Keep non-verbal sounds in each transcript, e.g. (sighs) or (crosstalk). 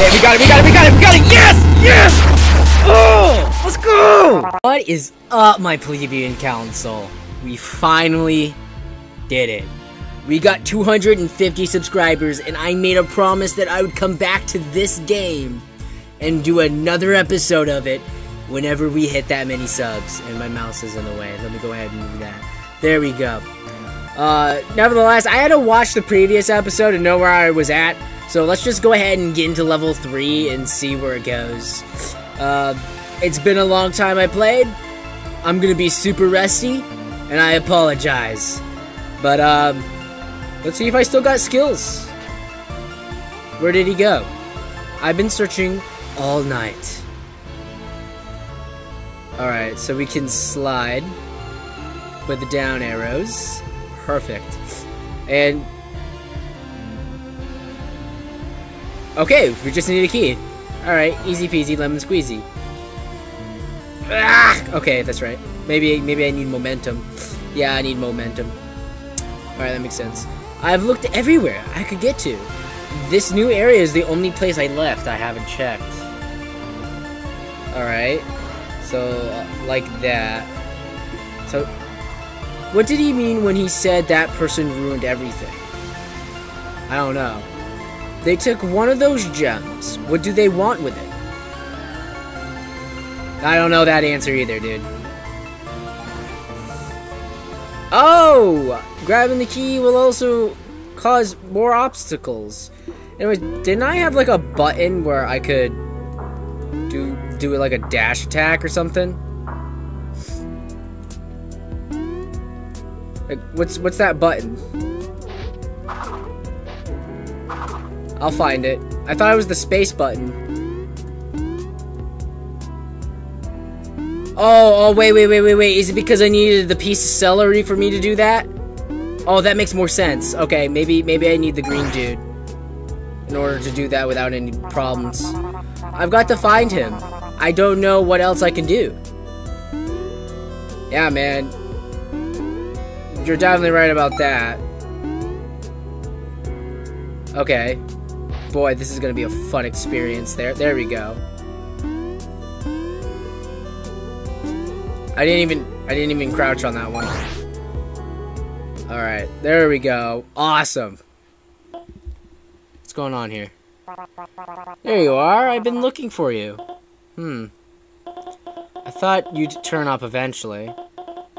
Yeah, we got it, we got it, we got it, we got it! Yes! Yes! Oh! Let's go! What is up, my plebeian council? We finally did it. We got 250 subscribers, and I made a promise that I would come back to this game and do another episode of it whenever we hit that many subs. And my mouse is in the way. Let me go ahead and move that. There we go. Uh, nevertheless, I had to watch the previous episode and know where I was at. So let's just go ahead and get into level 3 and see where it goes. Uh, it's been a long time I played. I'm gonna be super rusty, and I apologize. But, um, let's see if I still got skills. Where did he go? I've been searching all night. Alright, so we can slide with the down arrows. Perfect. And... Okay, we just need a key. Alright, easy peasy, lemon squeezy. Ah! Okay, that's right. Maybe maybe I need momentum. Yeah, I need momentum. Alright, that makes sense. I've looked everywhere I could get to. This new area is the only place I left I haven't checked. Alright. So, uh, like that. So, what did he mean when he said that person ruined everything? I don't know. They took one of those gems. What do they want with it? I don't know that answer either, dude. Oh! Grabbing the key will also cause more obstacles. Anyways, didn't I have like a button where I could do do it like a dash attack or something? Like, what's what's that button? I'll find it. I thought it was the space button. Oh, oh, wait, wait, wait, wait, wait. Is it because I needed the piece of celery for me to do that? Oh, that makes more sense. Okay, maybe, maybe I need the green dude in order to do that without any problems. I've got to find him. I don't know what else I can do. Yeah, man. You're definitely right about that. Okay. Boy, this is gonna be a fun experience there. There we go. I didn't even I didn't even crouch on that one. Alright, there we go. Awesome. What's going on here? There you are. I've been looking for you. Hmm. I thought you'd turn up eventually.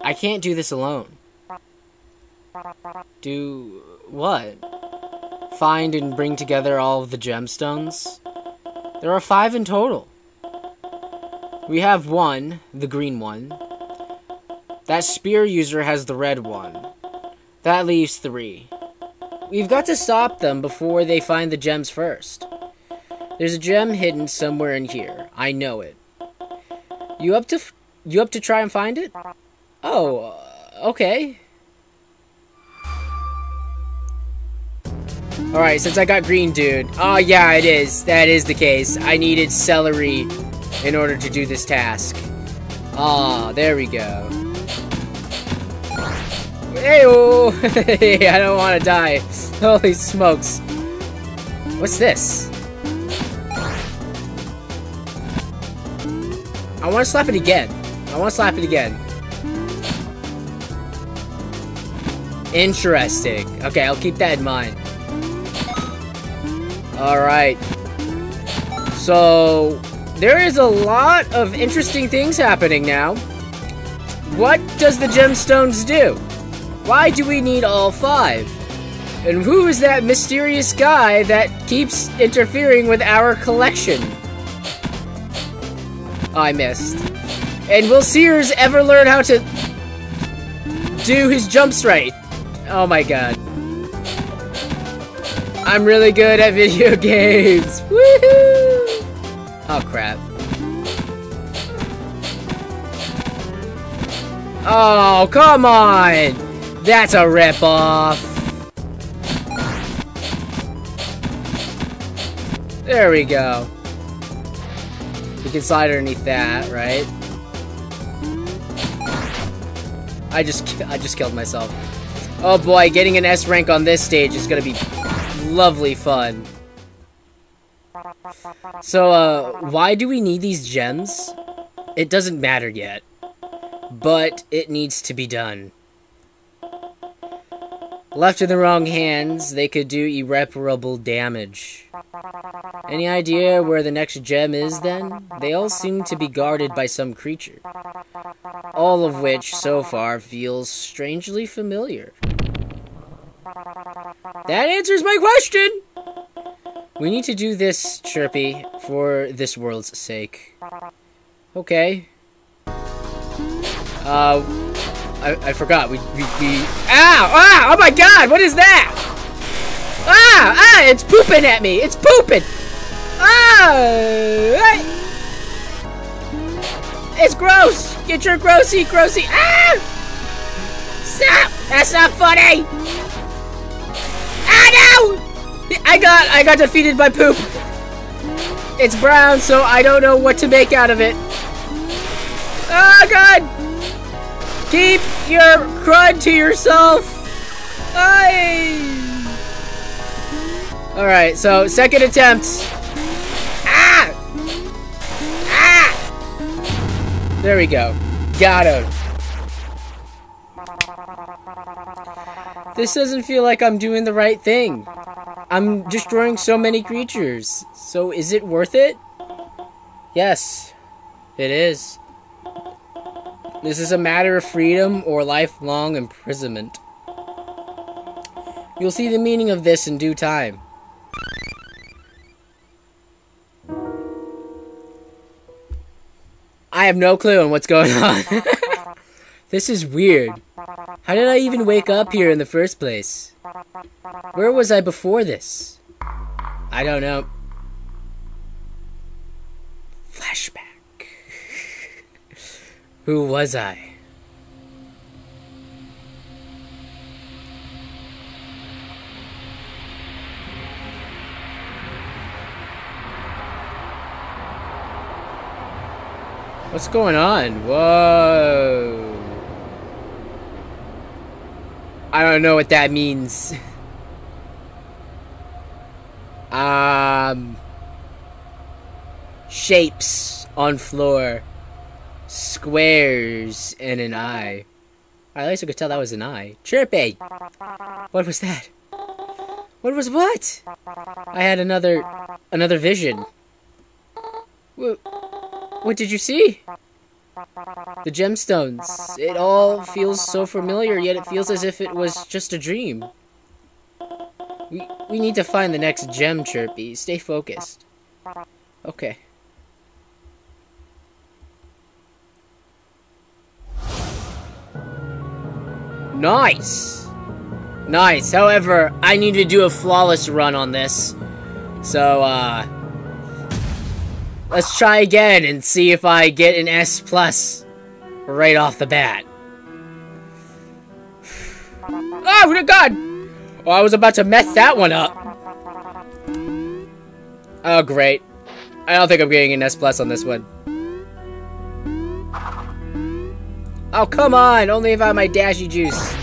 I can't do this alone. Do what? Find and bring together all of the gemstones? There are five in total. We have one, the green one. That spear user has the red one. That leaves three. We've got to stop them before they find the gems first. There's a gem hidden somewhere in here. I know it. You up to you up to try and find it? Oh, uh, okay. Alright, since I got green dude. Oh yeah, it is. That is the case. I needed celery in order to do this task. Ah, oh, there we go. Hey, (laughs) I don't want to die. Holy smokes. What's this? I want to slap it again. I want to slap it again. Interesting. Okay, I'll keep that in mind. Alright. So, there is a lot of interesting things happening now. What does the gemstones do? Why do we need all five? And who is that mysterious guy that keeps interfering with our collection? I missed. And will Cears ever learn how to do his jumps right? Oh my god. I'm really good at video (laughs) games. Woohoo! Oh crap. Oh, come on! That's a ripoff. There we go. We can slide underneath that, right? I just I just killed myself. Oh boy, getting an S rank on this stage is gonna be lovely fun. So, uh, why do we need these gems? It doesn't matter yet. But it needs to be done. Left in the wrong hands, they could do irreparable damage. Any idea where the next gem is, then? They all seem to be guarded by some creature. All of which, so far, feels strangely familiar. That answers my question! We need to do this, Chirpy, for this world's sake. Okay. Uh, I, I forgot. We, we, we, ow, ah, oh my god, what is that? Ah, ah, it's pooping at me. It's pooping. Ah, it's gross. Get your grossy, grossy. Ah, stop. That's not funny. I got, I got defeated by poop. It's brown, so I don't know what to make out of it. Oh god! Keep your crud to yourself! Aye! Alright, so second attempt. Ah! Ah! There we go. Got him. This doesn't feel like I'm doing the right thing. I'm destroying so many creatures. So is it worth it? Yes, it is. This is a matter of freedom or lifelong imprisonment. You'll see the meaning of this in due time. I have no clue on what's going on. (laughs) this is weird. How did I even wake up here in the first place? Where was I before this? I don't know. Flashback. (laughs) Who was I? What's going on? Whoa. I don't know what that means. (laughs) um. Shapes on floor squares, and an eye. At least I could tell that was an eye. Chirpy! What was that? What was what? I had another, another vision. What, what did you see? The gemstones. It all feels so familiar, yet it feels as if it was just a dream. We, we need to find the next gem, Chirpy. Stay focused. Okay. Nice! Nice. However, I need to do a flawless run on this. So, uh... Let's try again and see if I get an S plus right off the bat. (sighs) Oh, God! Oh, I was about to mess that one up. Oh, great. I don't think I'm getting an S plus on this one. Oh, come on! Only if I have my Dashi juice.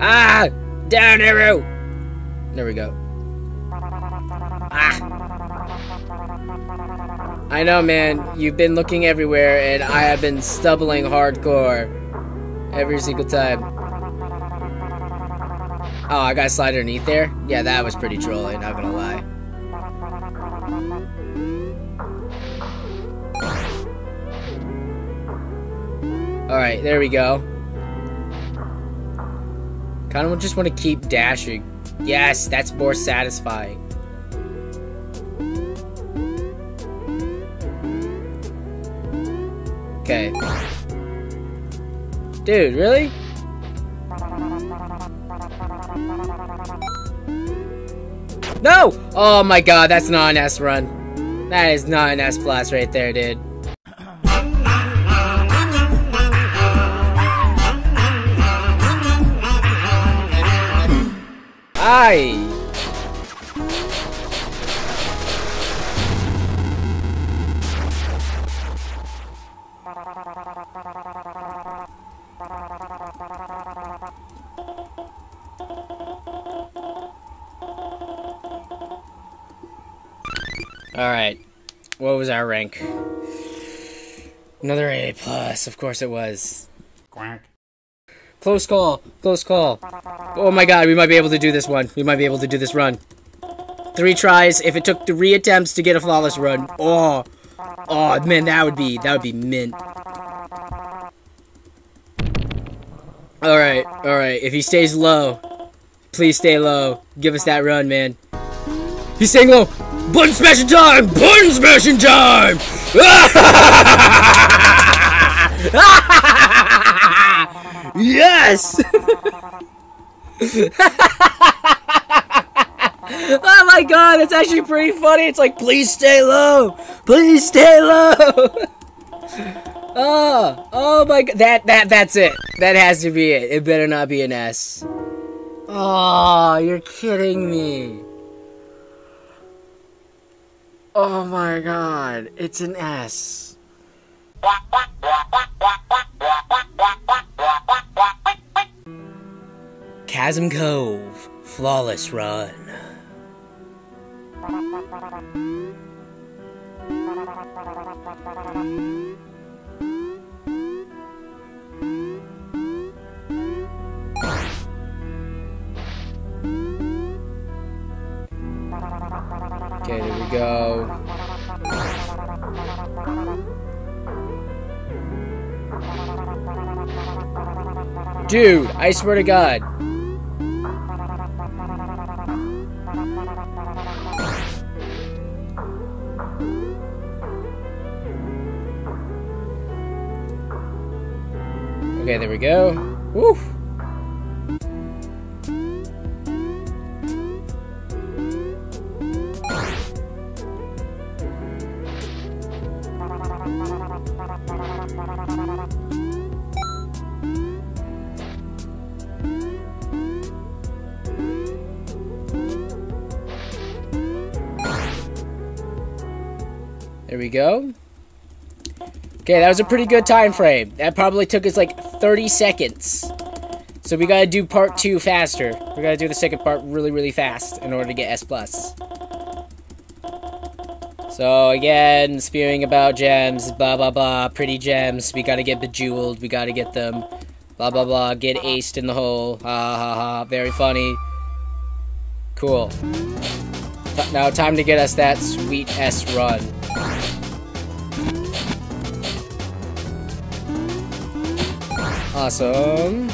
Ah! Down arrow! There we go. Ah! I know, man. You've been looking everywhere, and I have been stumbling hardcore. Every single time. Oh, I got to slide underneath there? Yeah, that was pretty trolling, not gonna lie. Alright, there we go. Kind of just want to keep dashing. Yes, that's more satisfying. Okay. Dude, really? No! Oh my god, that's not an S run. That is not an S plus right there, dude. Ai! Alright. What was our rank? Another A plus, of course it was. Quack. Close call, close call. Oh my god, we might be able to do this one. We might be able to do this run. Three tries, if it took three attempts to get a flawless run. Oh, oh man, that would be, that would be mint. Alright, alright, if he stays low, please stay low. Give us that run, man. He's staying low. Button smashing time! Button smashing time! (laughs) yes! (laughs) oh my god, it's actually pretty funny. It's like, please stay low! Please stay low! (laughs) oh, oh my god. That, that, that's it. That has to be it. It better not be an S. Oh, you're kidding me. Oh my god, it's an S. Chasm Cove, flawless run. Okay, there we go. Dude, I swear to God. Okay, there we go. Woo! There we go. Okay, that was a pretty good time frame. That probably took us like 30 seconds. So we gotta do part two faster. We gotta do the second part really, really fast in order to get S+. plus. So again, spewing about gems, blah blah blah, pretty gems, we gotta get bejeweled, we gotta get them, blah blah blah, get aced in the hole, ha ha ha, very funny. Cool. Now time to get us that sweet S run. Awesome.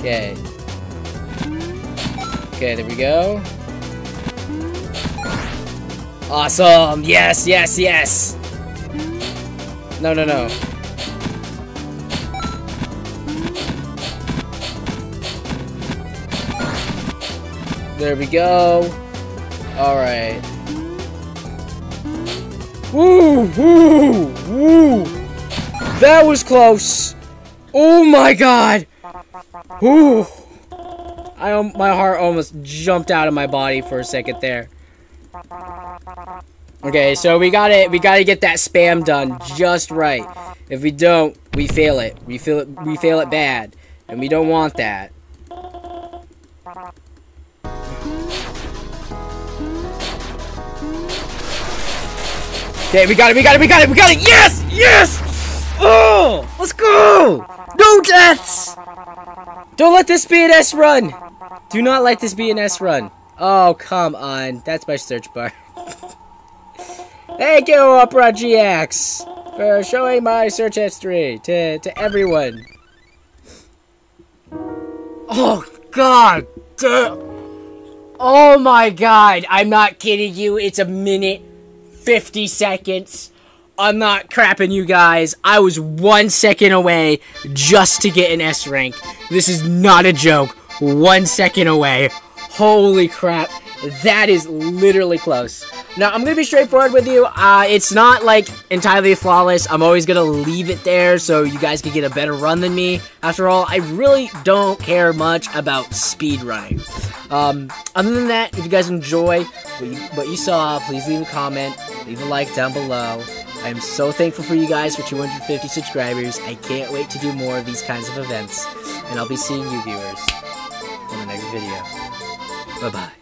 Okay. Okay, there we go. Awesome! Yes, yes, yes! No, no, no. There we go. Alright. Woo! Woo! Woo! That was close! Oh my god! Woo! I, my heart almost jumped out of my body for a second there. Okay, so we got it. we gotta get that spam done just right. If we don't, we fail it. We feel it we fail it bad. And we don't want that. Okay, we got it, we got it, we got it, we got it! Yes! Yes! Oh! Let's go! No deaths! Don't let this be an S run! Do not let this be an S run. Oh, come on. That's my search bar. Thank you, Opera GX, for showing my search history to, to everyone. Oh, God. Oh, my God. I'm not kidding you. It's a minute 50 seconds. I'm not crapping you guys. I was one second away just to get an S rank. This is not a joke. One second away. Holy crap. That is literally close. Now, I'm going to be straightforward with you. Uh, it's not, like, entirely flawless. I'm always going to leave it there so you guys can get a better run than me. After all, I really don't care much about speed running. Um, other than that, if you guys enjoy what you, what you saw, please leave a comment, leave a like down below. I am so thankful for you guys for 250 subscribers. I can't wait to do more of these kinds of events. And I'll be seeing you viewers in the next video. Bye-bye.